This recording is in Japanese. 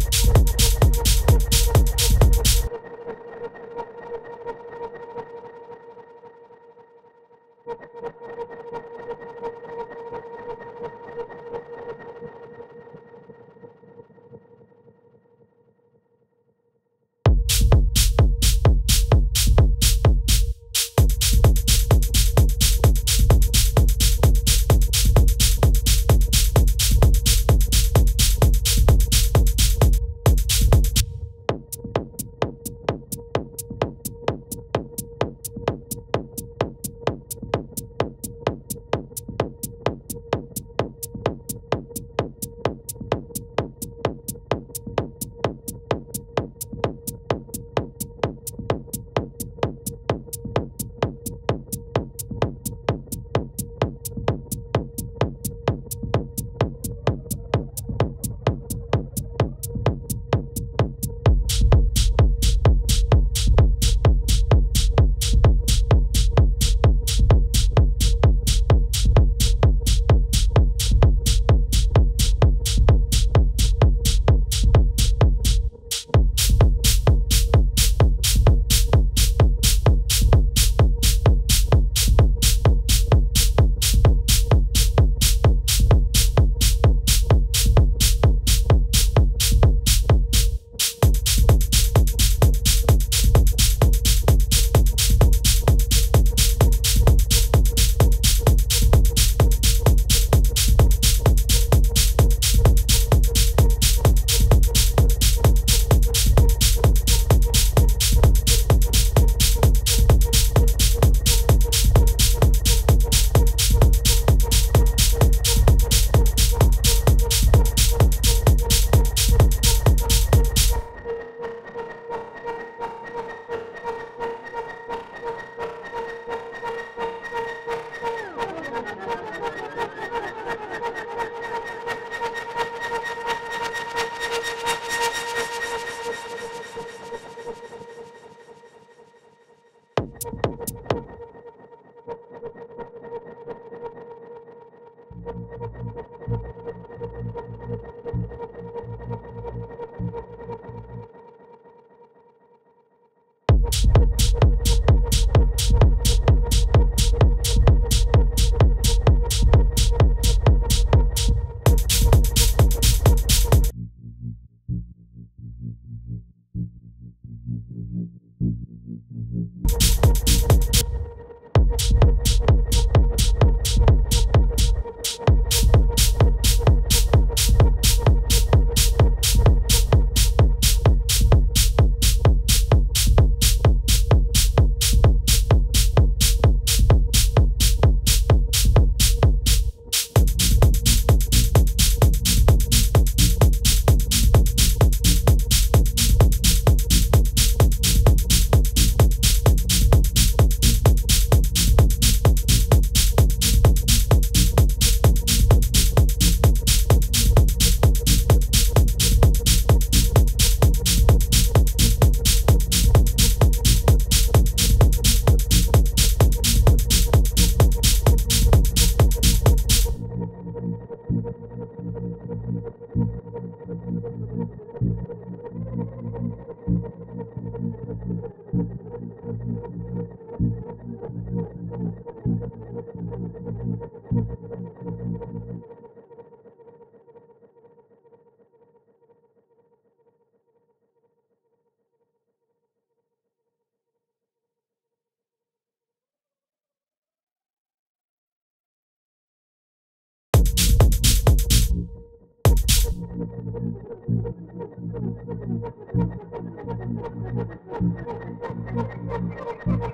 フフフフ。Thank you.